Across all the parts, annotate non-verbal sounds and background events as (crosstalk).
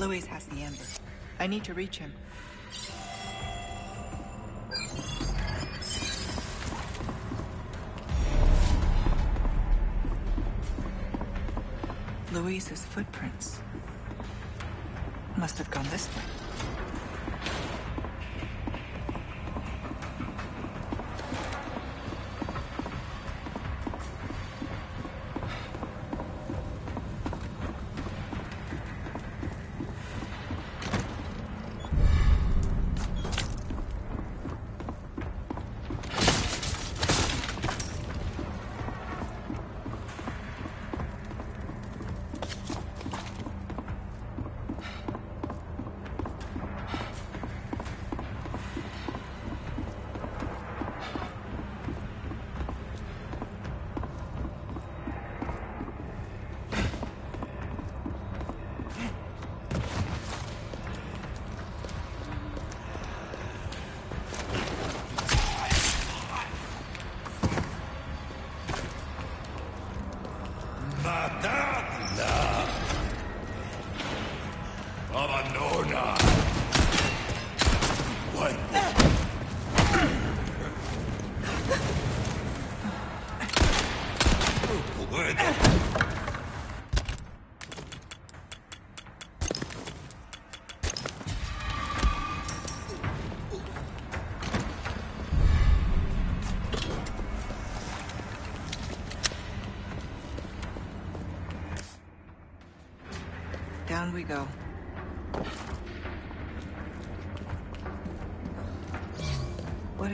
Luis has the Amber. I need to reach him. Luis's footprints. Must have gone this way.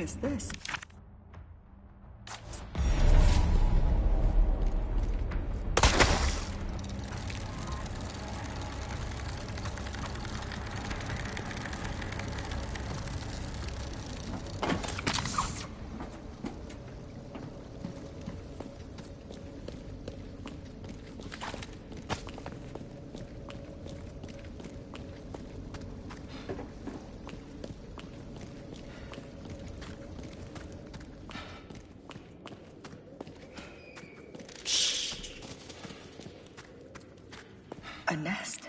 Is this? A nest.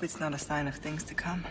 Hope it's not a sign of things to come.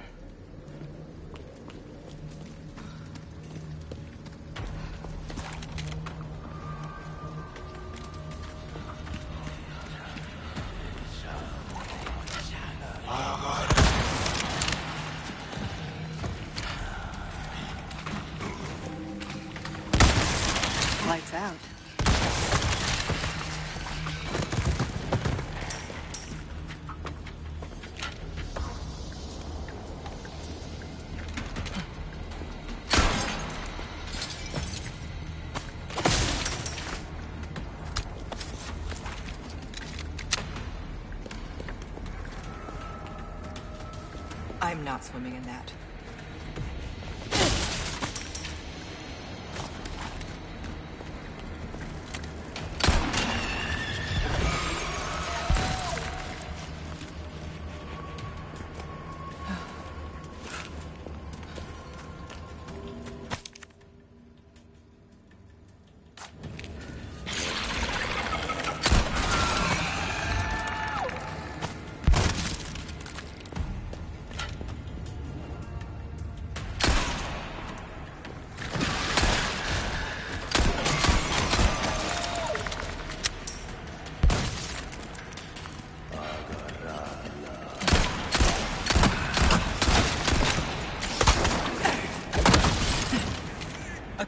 Not swimming in that.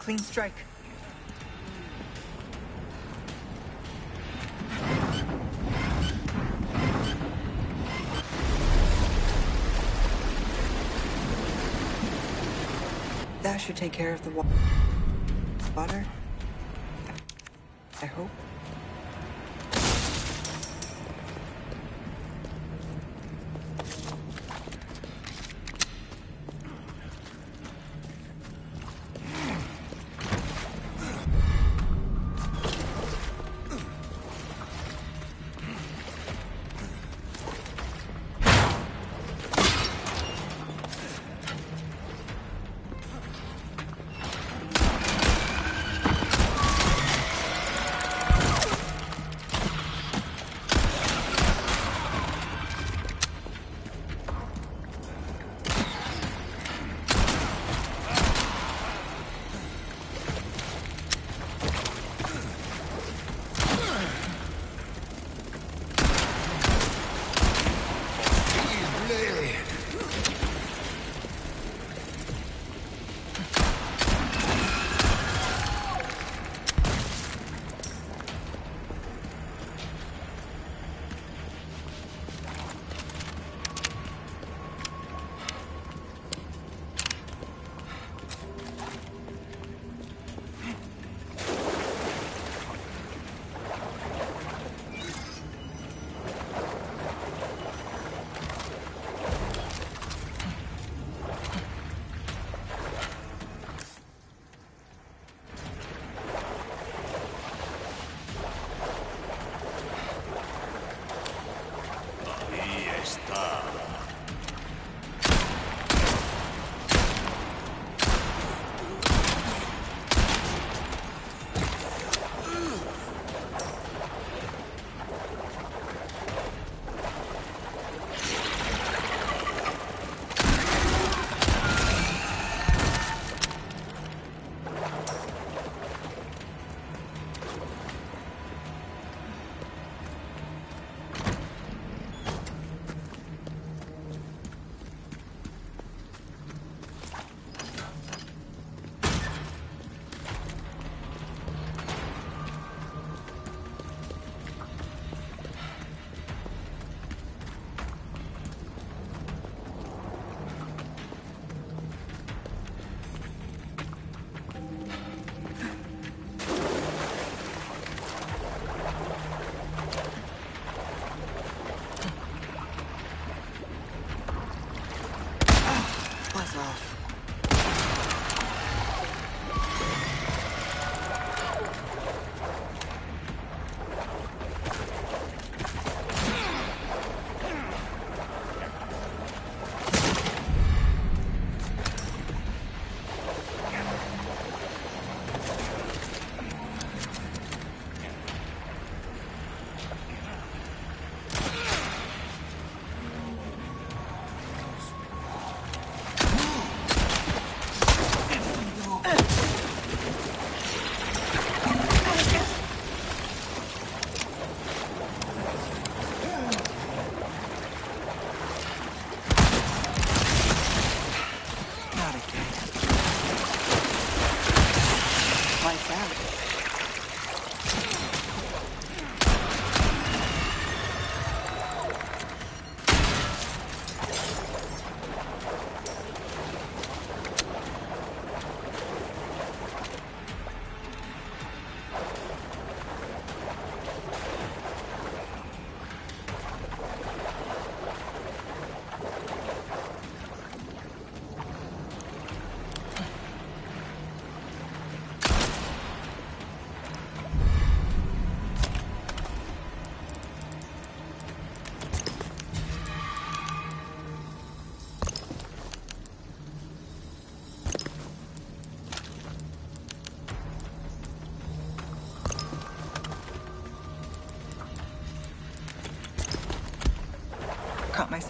Clean strike. That should take care of the wa- water.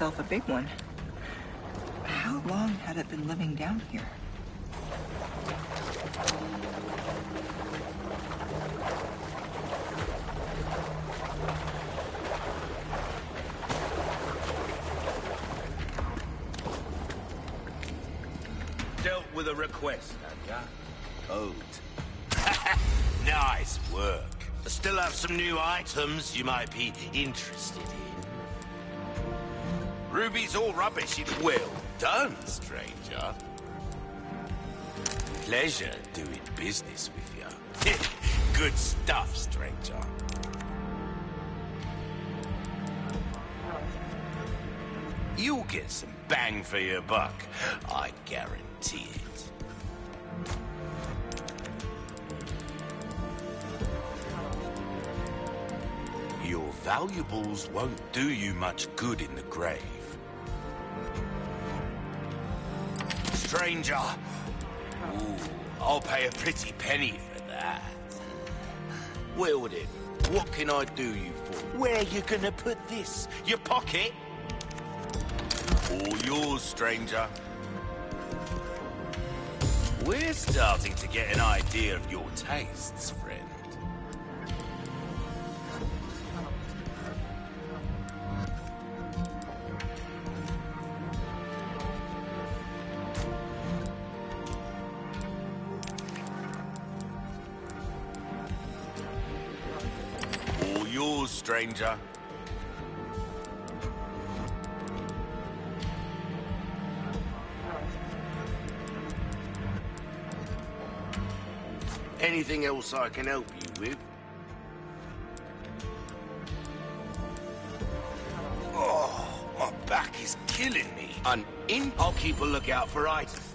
Myself a big one. How long had it been living down here? Dealt with a request, have ya? Ode. nice work. Still have some new items you might be interested in. Ruby's all rubbish. It's well done, stranger. Pleasure doing business with you. (laughs) Good stuff, stranger. You'll get some bang for your buck. I guarantee it. Your valuables won't do you much good in the grave. Stranger. Ooh, I'll pay a pretty penny for that. Well what can I do you for? Where you gonna put this? Your pocket? All yours, stranger. We're starting to get an idea of your tastes, friend. Anything else I can help you with? Oh, my back is killing me. And in, I'll keep a lookout for. Items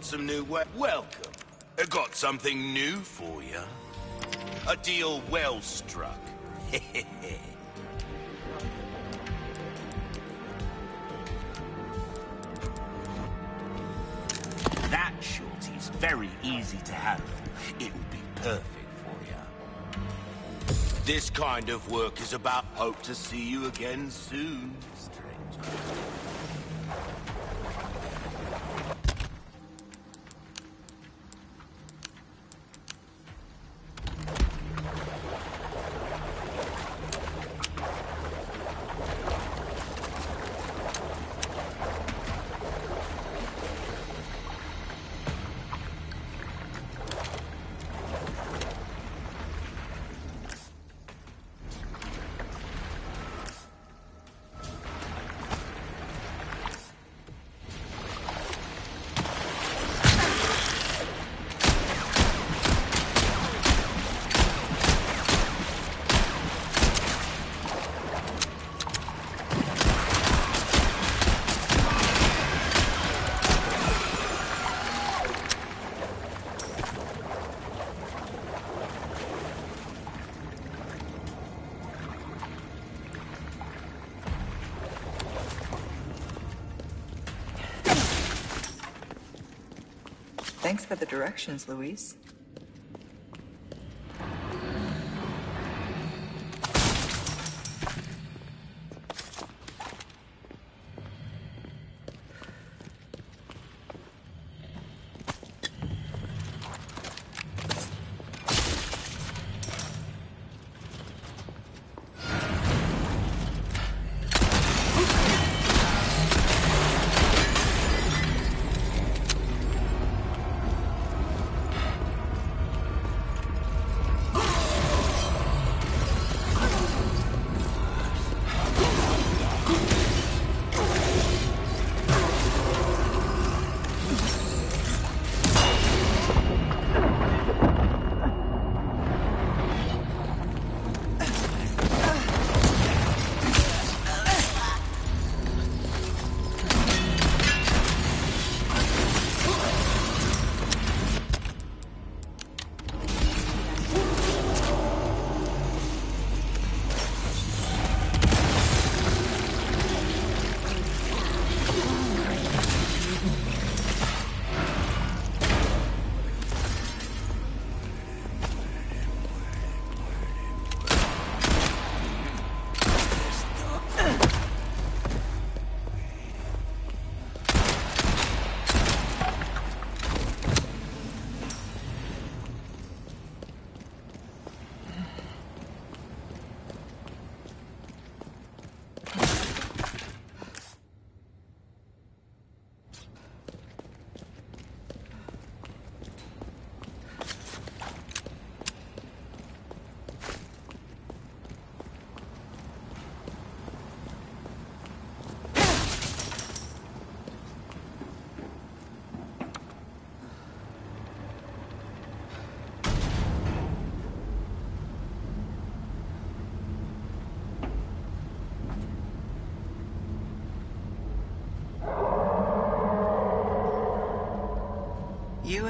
got some new we- Welcome. I got something new for you. A deal well struck. (laughs) that shorty's very easy to handle. It will be perfect for you. This kind of work is about hope to see you again soon, for the directions, Luis.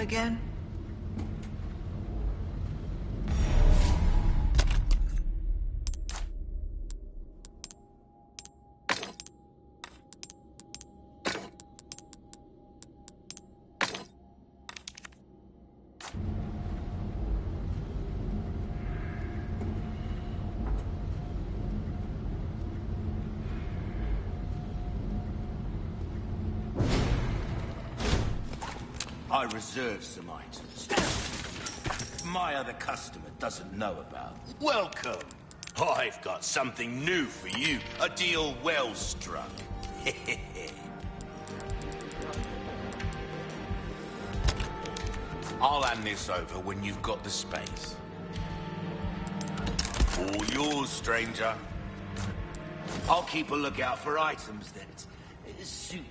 Again? I reserve some items. My other customer doesn't know about. Welcome! I've got something new for you. A deal well struck. (laughs) I'll hand this over when you've got the space. All yours, stranger. I'll keep a lookout for items that suit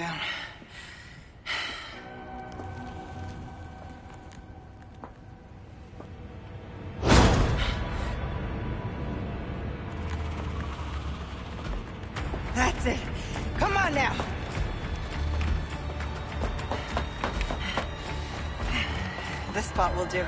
down. That's it. Come on now. This spot will do.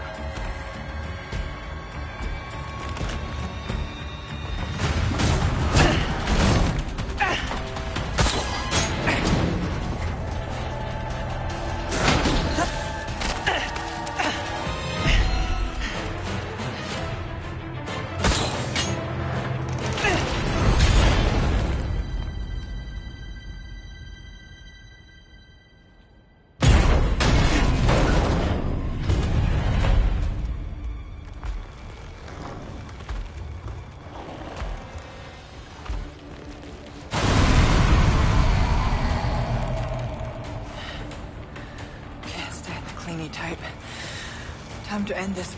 to end this.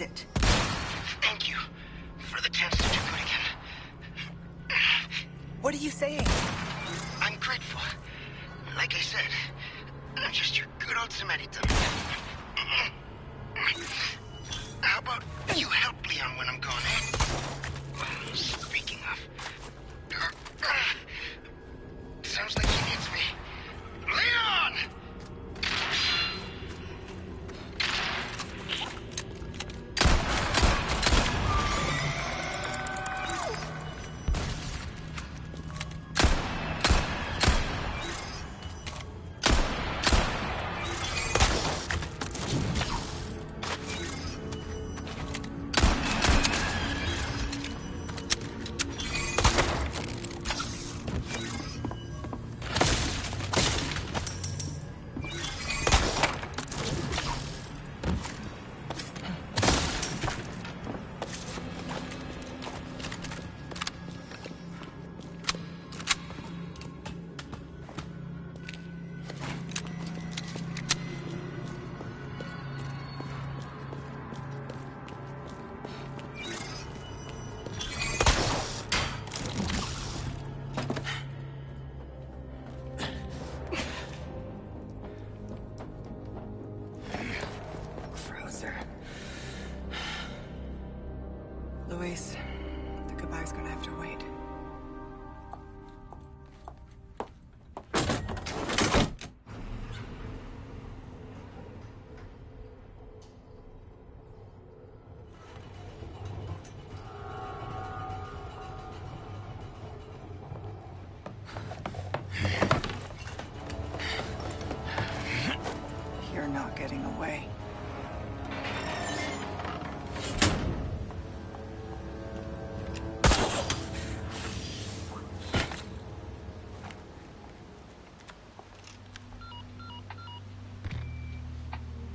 It? Thank you for the chance to do it again. What are you saying? I'm grateful. Like I said, I'm just your good old Samaritan.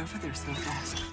Over there so fast?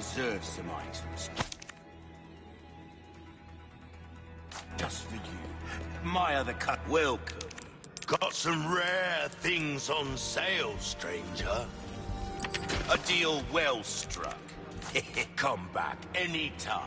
Reserve some items. Just for you. My other cut. Welcome. Got some rare things on sale, stranger. A deal well struck. (laughs) Come back anytime.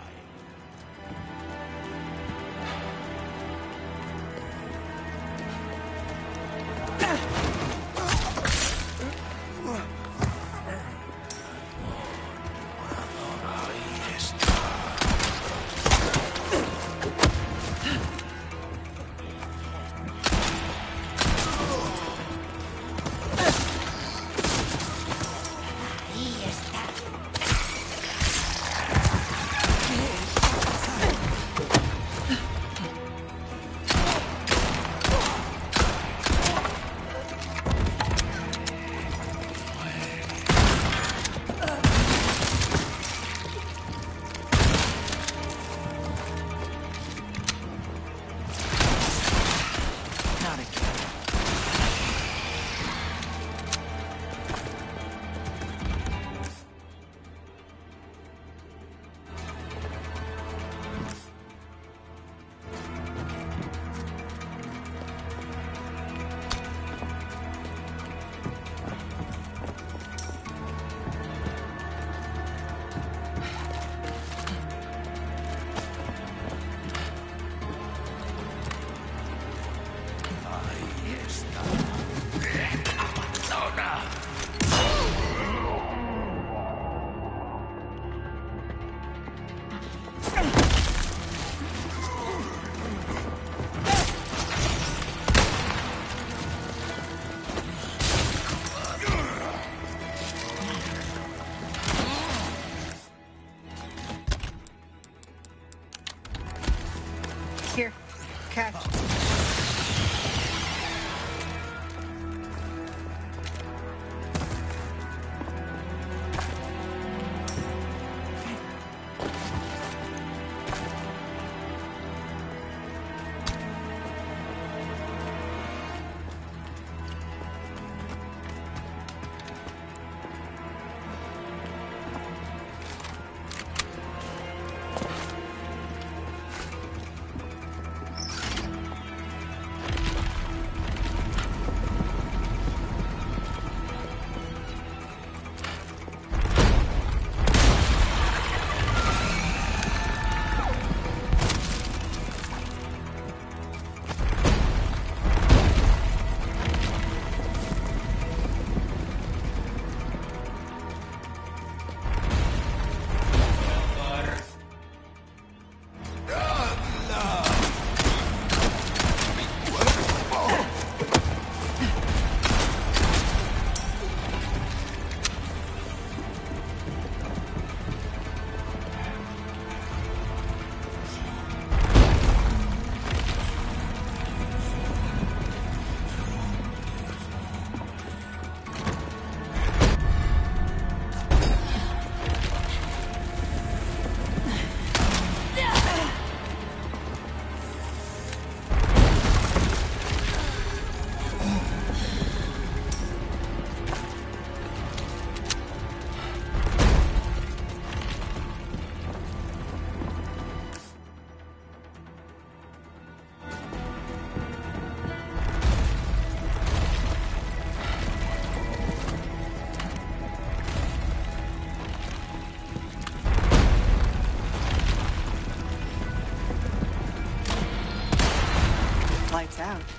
Lights out.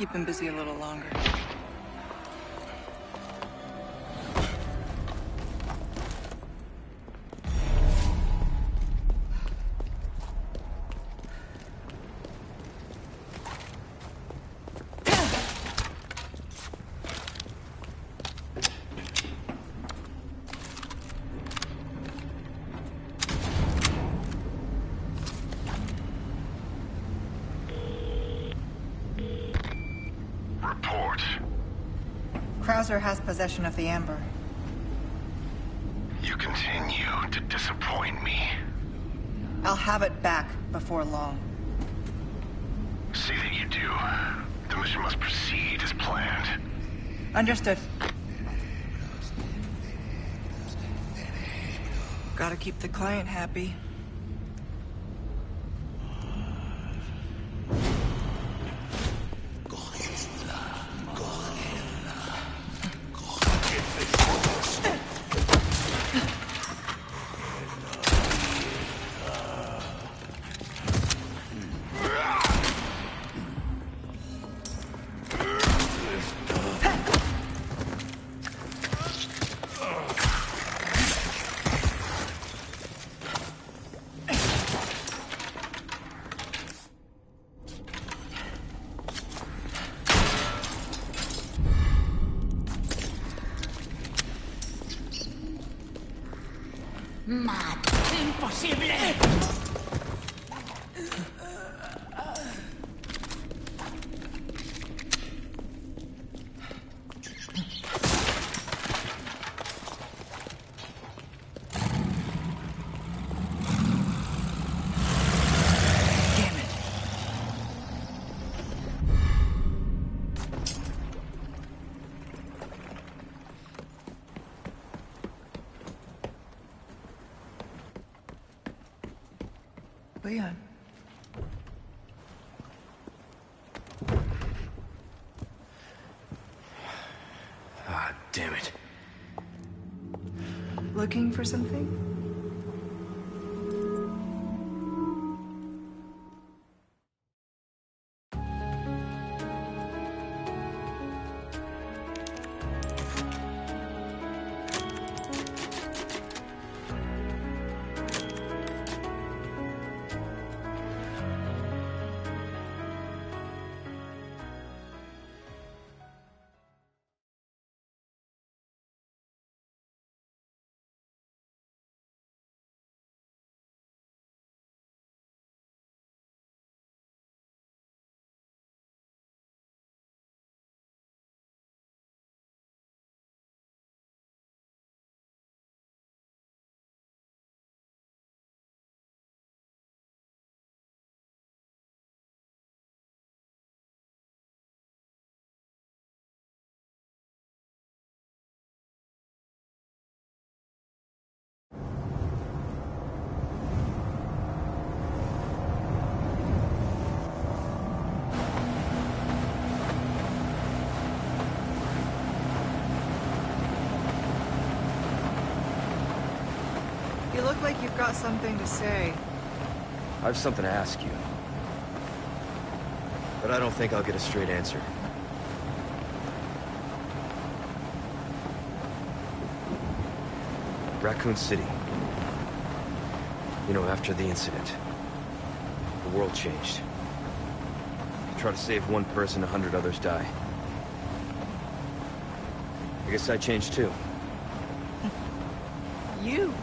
Keep him busy a little longer. Mercer has possession of the Amber. You continue to disappoint me. I'll have it back before long. See that you do. The mission must proceed as planned. Understood. Gotta keep the client happy. For something? Got something to say. I have something to ask you. But I don't think I'll get a straight answer. Raccoon City. You know, after the incident, the world changed. You try to save one person, a hundred others die. I guess I changed too. You.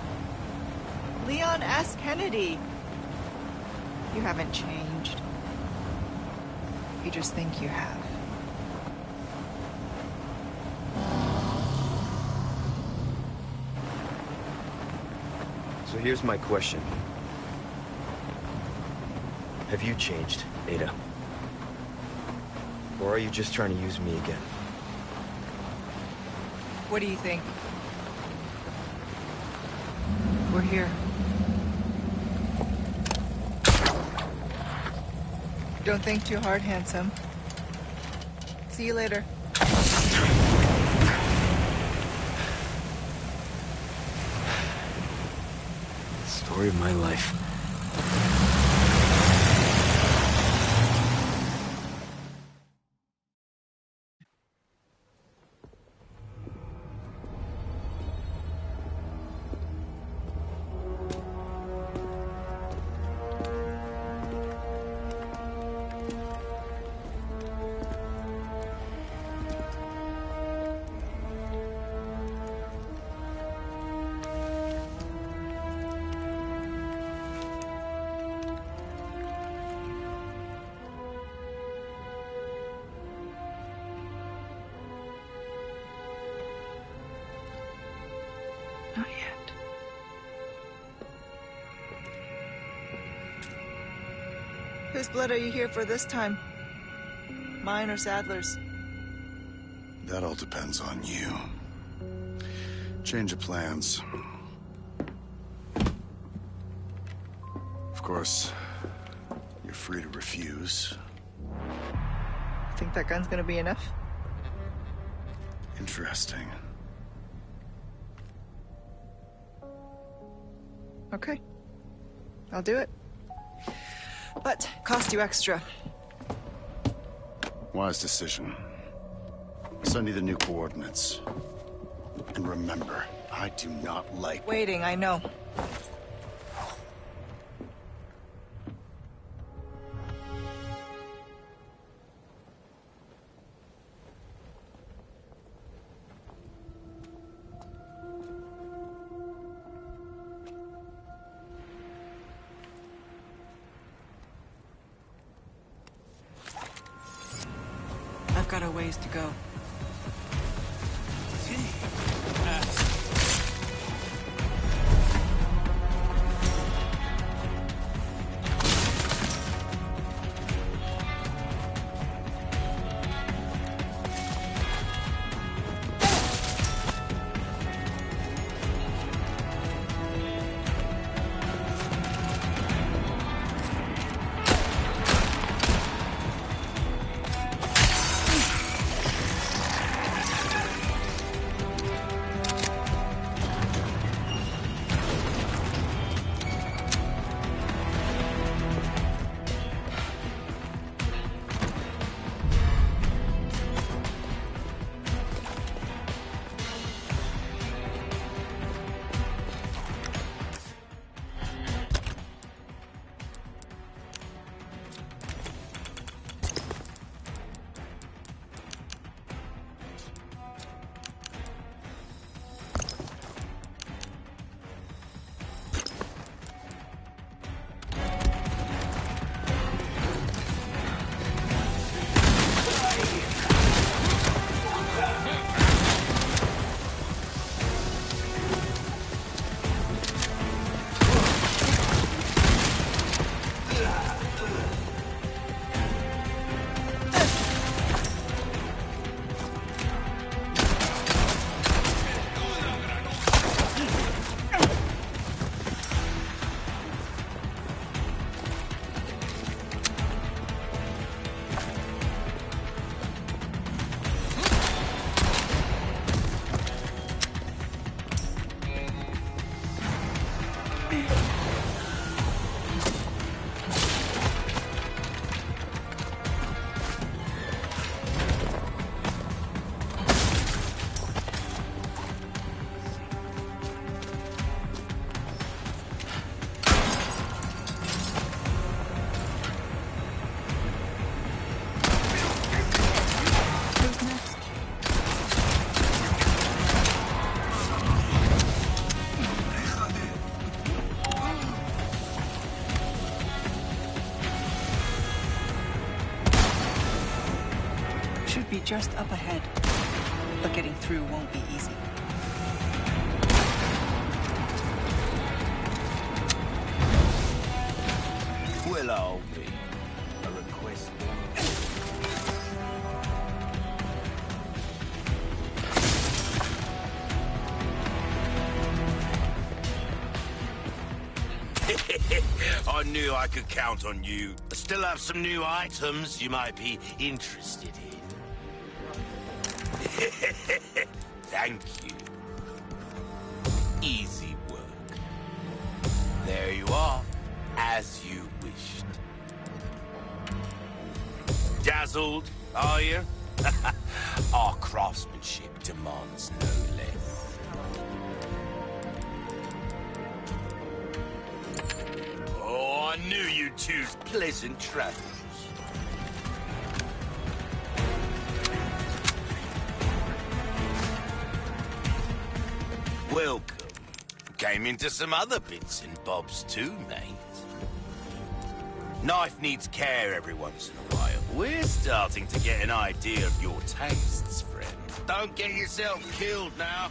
Leon S. Kennedy. You haven't changed. You just think you have. So here's my question. Have you changed, Ada? Or are you just trying to use me again? What do you think? We're here. Don't think too hard, handsome. See you later. Story of my life. Whose blood are you here for this time? Mine or Saddler's? That all depends on you. Change of plans. Of course, you're free to refuse. Think that gun's gonna be enough? Interesting. Okay. I'll do it. But cost you extra. Wise decision. Send me the new coordinates. And remember, I do not like... Waiting, I know. Just up ahead. But getting through won't be easy. Well, I'll be. A request. (laughs) I knew I could count on you. I still have some new items you might be interested knew you'd choose pleasant travels. Welcome. Came into some other bits and bobs too, mate. Knife needs care every once in a while. We're starting to get an idea of your tastes, friend. Don't get yourself killed now.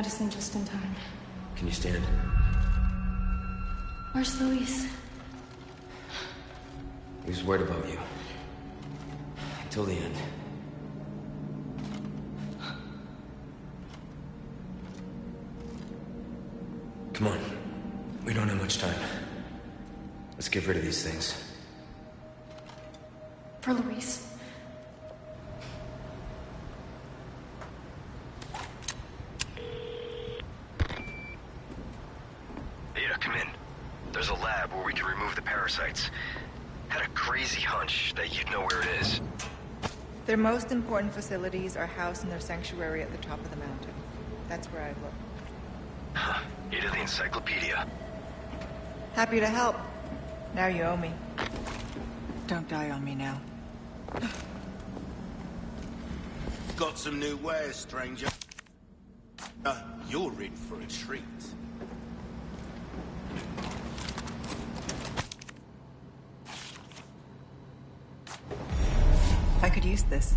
Medicine just in time. Can you stand? Where's Luis? He was worried about you. Most important facilities are housed in their sanctuary at the top of the mountain. That's where I'd look. (sighs) Huh. Ada the encyclopedia. Happy to help. Now you owe me. Don't die on me now. Got some new wares, stranger. Uh, you're in for a treat. This.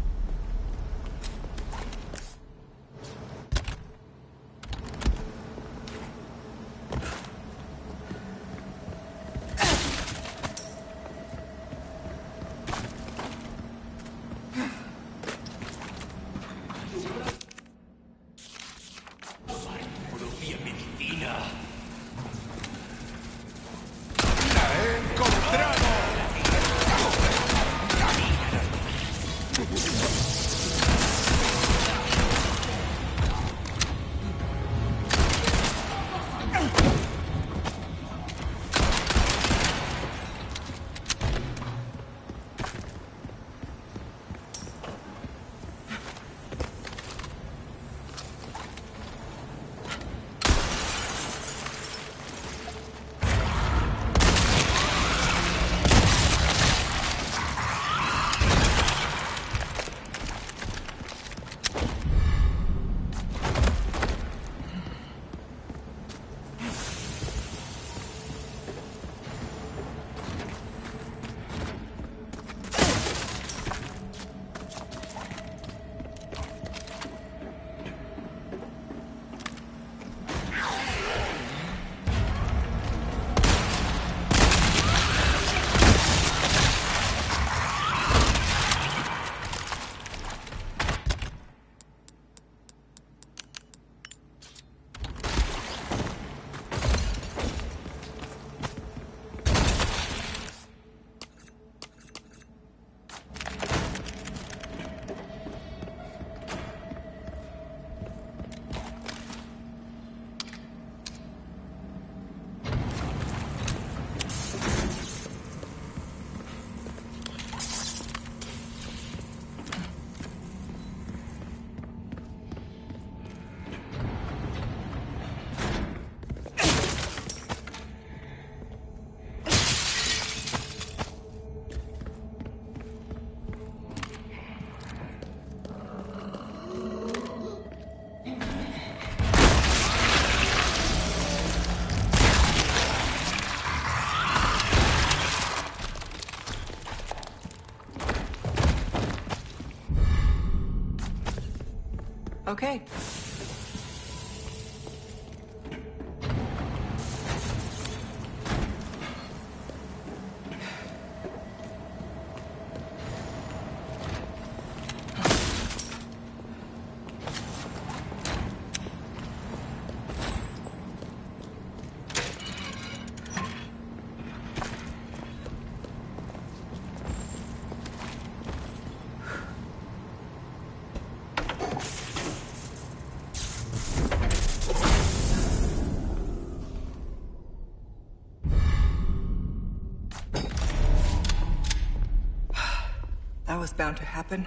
Okay. Was bound to happen.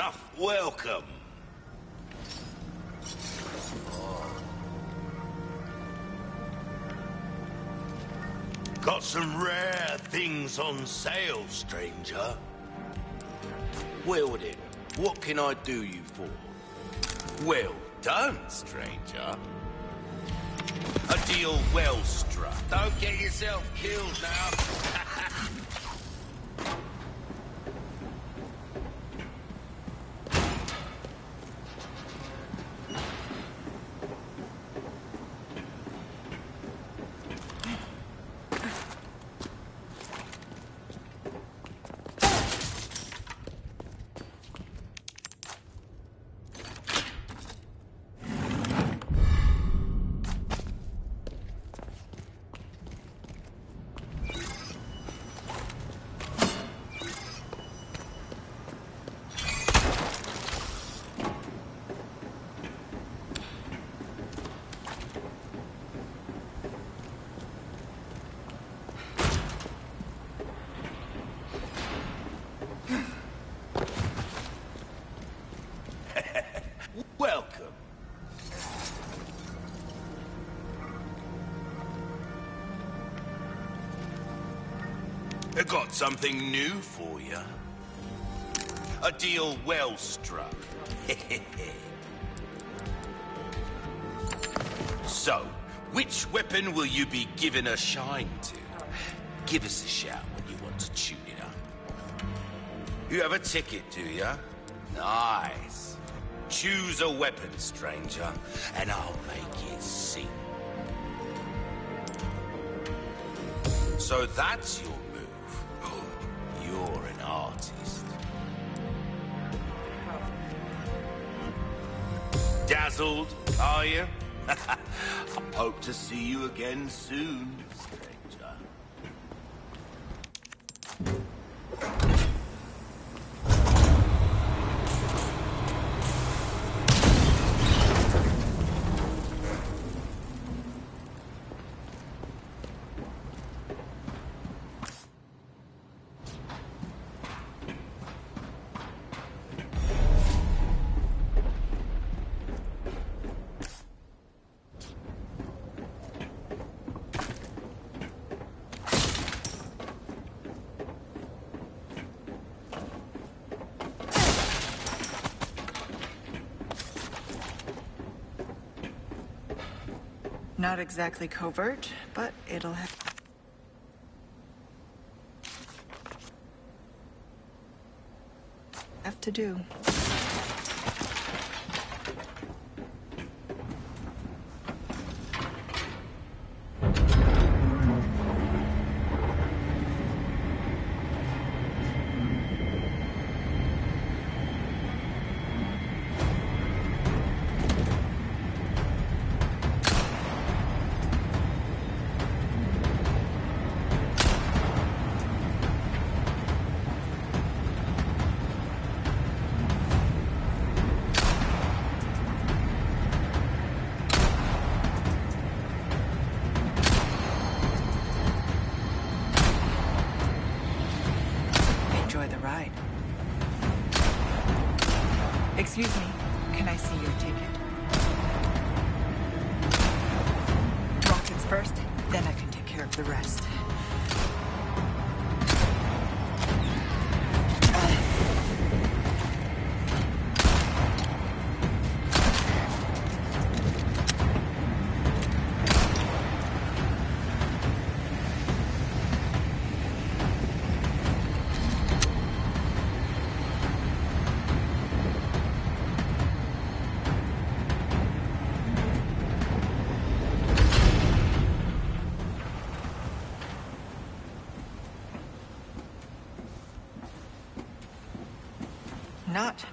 Enough welcome. Got some rare things on sale, stranger. Then, what can I do you for? Well done, stranger. A deal well struck. Don't get yourself killed now. (laughs) something new for you. A deal well struck. (laughs) so, Which weapon will you be giving a shine to? Give us a shout when you want to tune it up. You have a ticket, do you? Nice. Choose a weapon, stranger, and I'll make it sing. So that's your Are you? (laughs) I Hope to see you again soon, stranger. Not exactly covert, but it'll have. Have to do.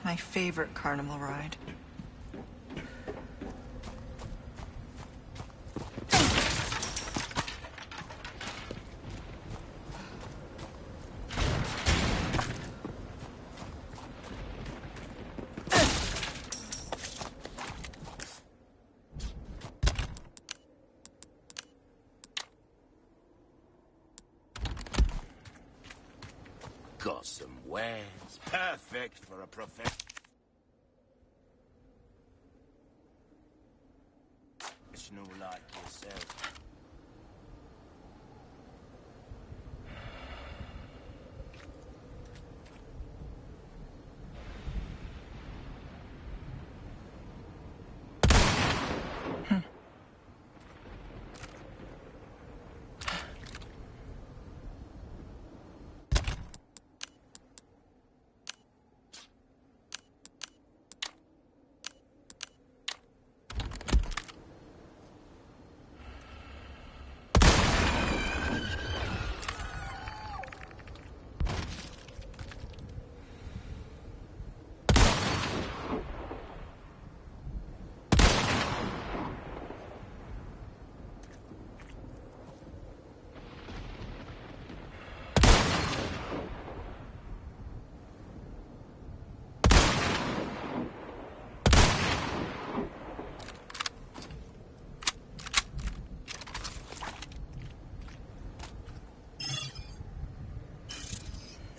My favorite carnival ride. Got some wares. Perfect for a professional. Like yourself.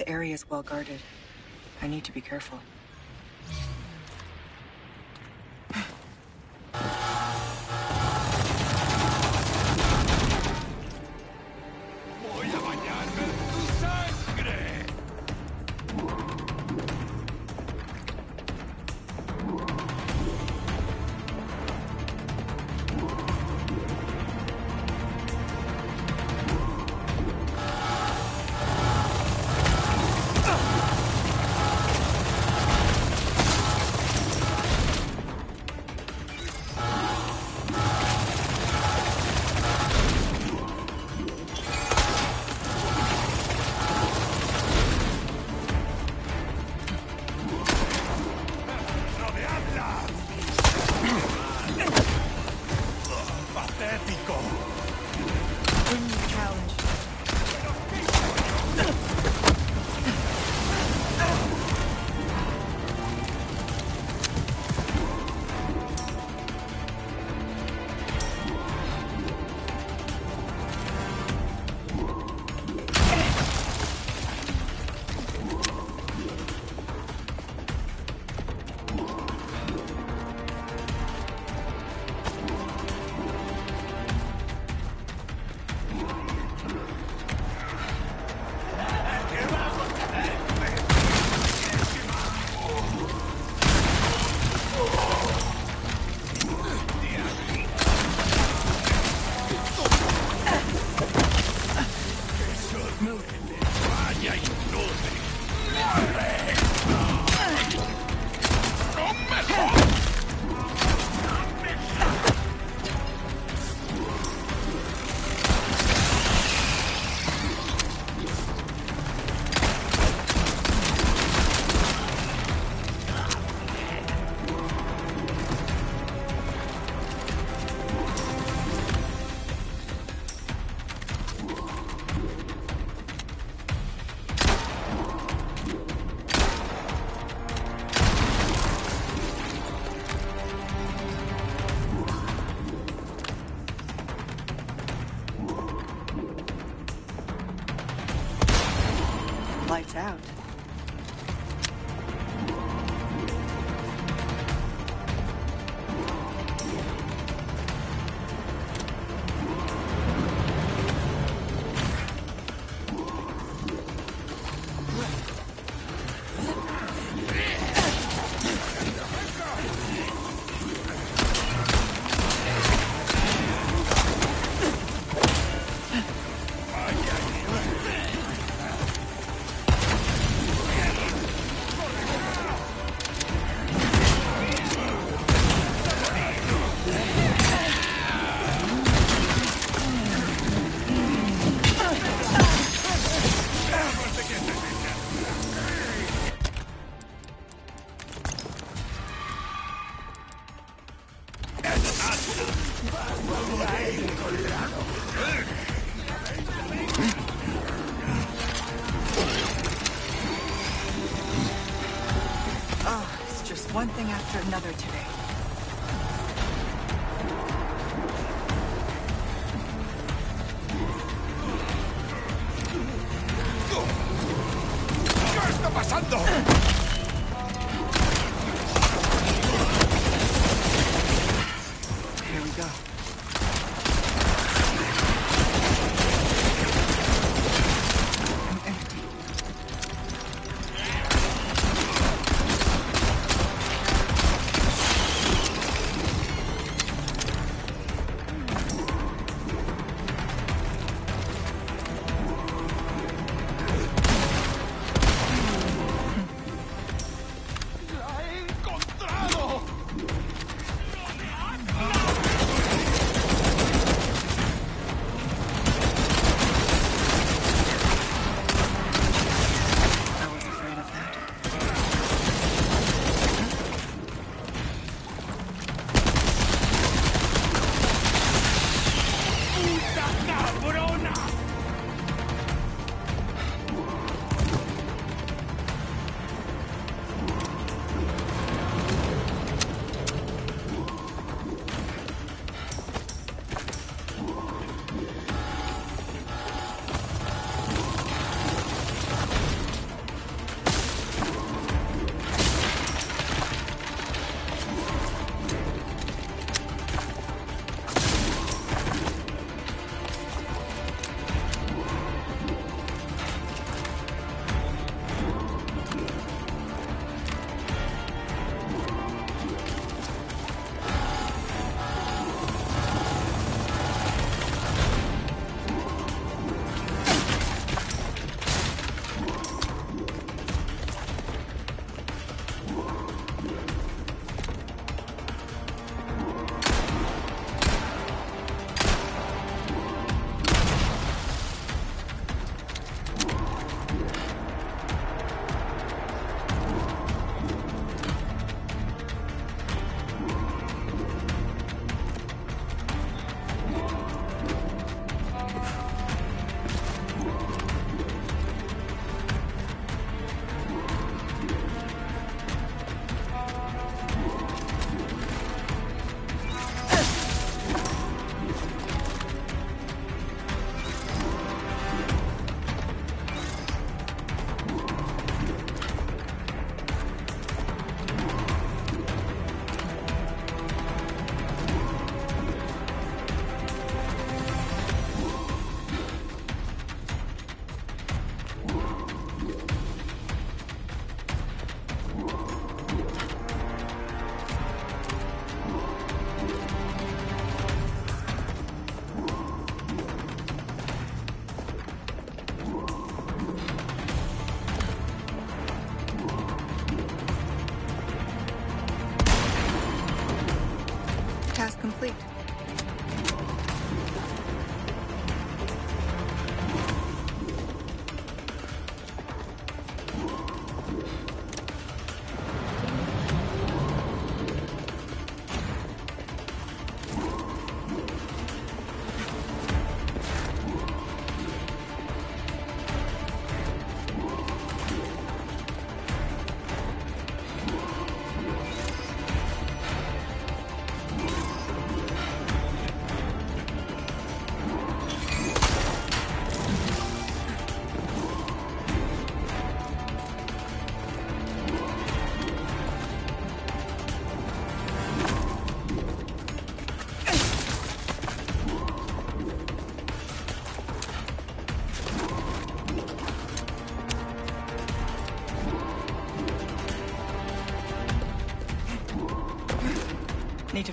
Area is well guarded. I need to be careful.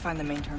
Find the main.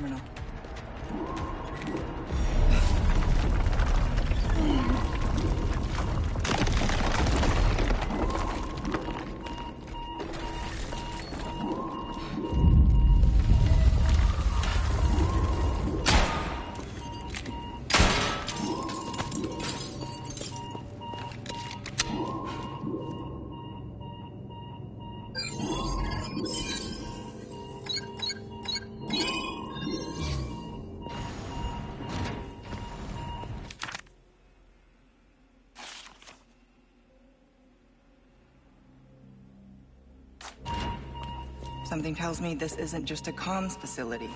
Something tells me this isn't just a comms facility.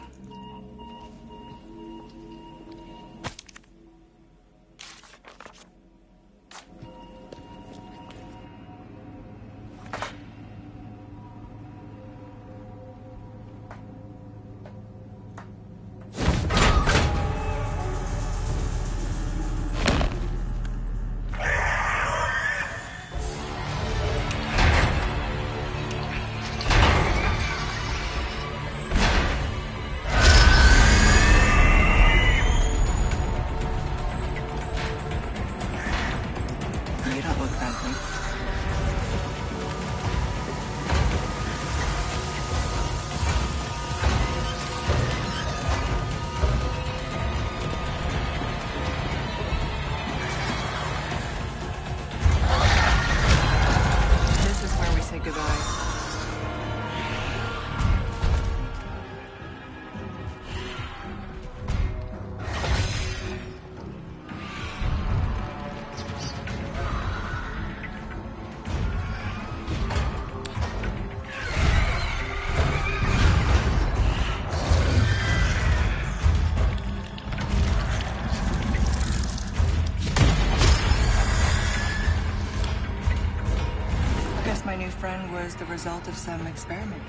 Friend was the result of some experiment.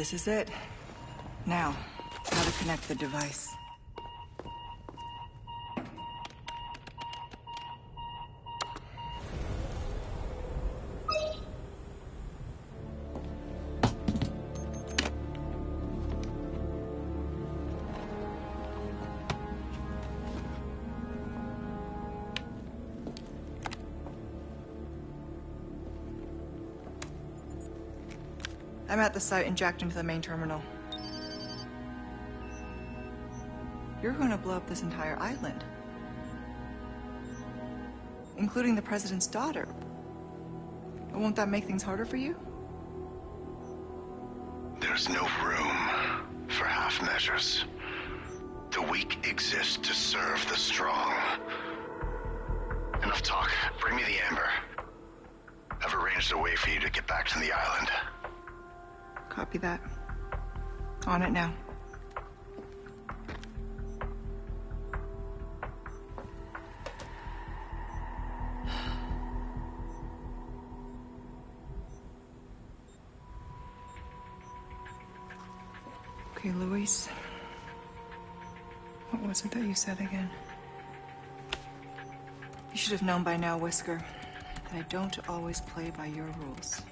This is it. Now, how to connect the device. I'm at the site and jacked into the main terminal. You're going to blow up this entire island. Including the president's daughter. Won't that make things harder for you? There's no Copy that. On it now. Okay, Luis. What was it that you said again? You should have known by now, Wesker, that I don't always play by your rules.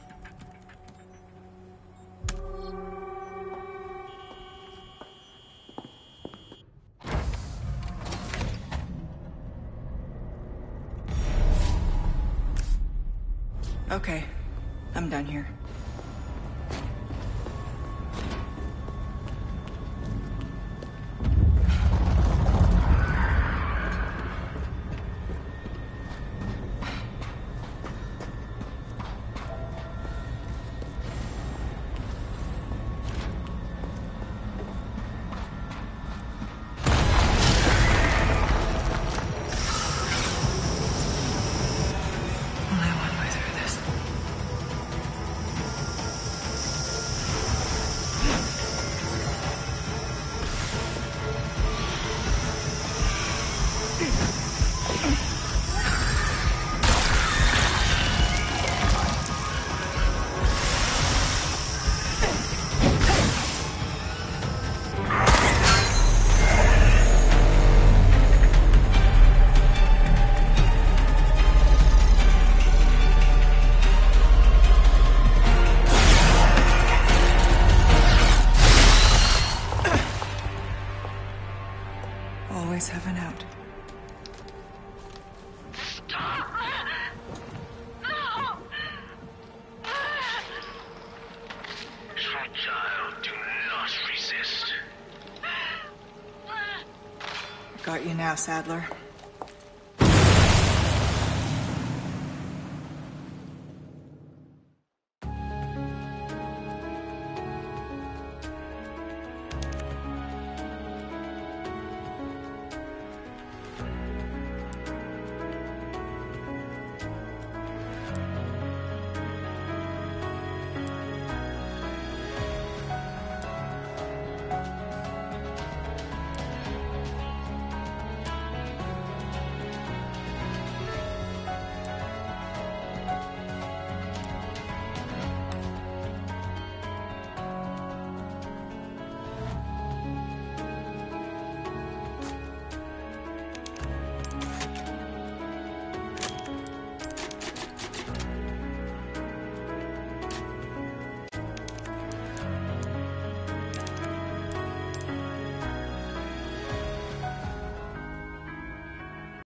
Okay, I'm done here. Saddler.